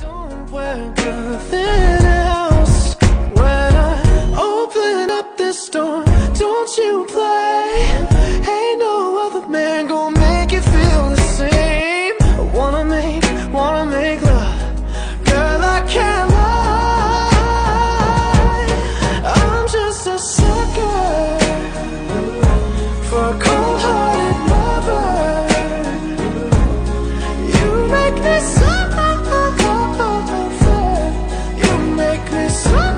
don't nothing else when I open up this door. Don't you play? Ain't no other man make you feel the same. I wanna make, wanna make love, girl. I can't lie. I'm just a sucker for a cold-hearted lover. You make me. Yes.